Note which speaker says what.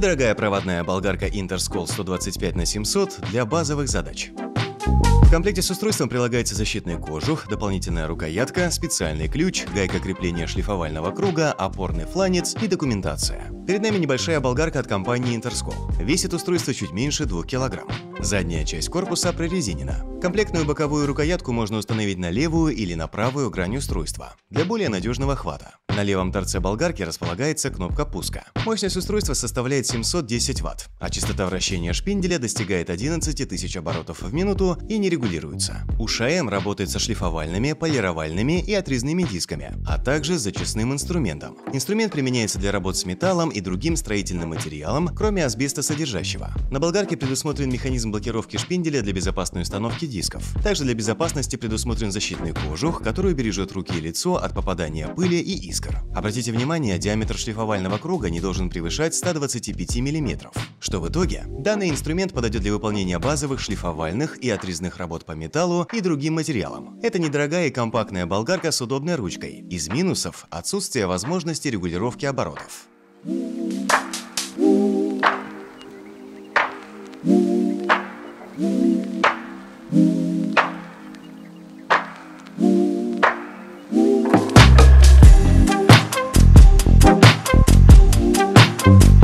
Speaker 1: Недорогая проводная болгарка Interscol 125 на 700 для базовых задач. В комплекте с устройством прилагается защитный кожух, дополнительная рукоятка, специальный ключ, гайка крепления шлифовального круга, опорный фланец и документация. Перед нами небольшая болгарка от компании Interscol. Весит устройство чуть меньше 2 кг. Задняя часть корпуса прорезинена. Комплектную боковую рукоятку можно установить на левую или на правую грань устройства для более надежного хвата. На левом торце болгарки располагается кнопка пуска. Мощность устройства составляет 710 Вт, а частота вращения шпинделя достигает 11 тысяч оборотов в минуту и не регулируется. УШМ работает со шлифовальными, полировальными и отрезными дисками, а также с зачистным инструментом. Инструмент применяется для работ с металлом и другим строительным материалом, кроме асбестосодержащего. На болгарке предусмотрен механизм блокировки шпинделя для безопасной установки дисков. Также для безопасности предусмотрен защитный кожух, который бережет руки и лицо от попадания пыли и искр. Обратите внимание, диаметр шлифовального круга не должен превышать 125 мм, что в итоге данный инструмент подойдет для выполнения базовых шлифовальных и отрезных работ по металлу и другим материалам. Это недорогая и компактная болгарка с удобной ручкой. Из минусов – отсутствие возможности регулировки оборотов. Thank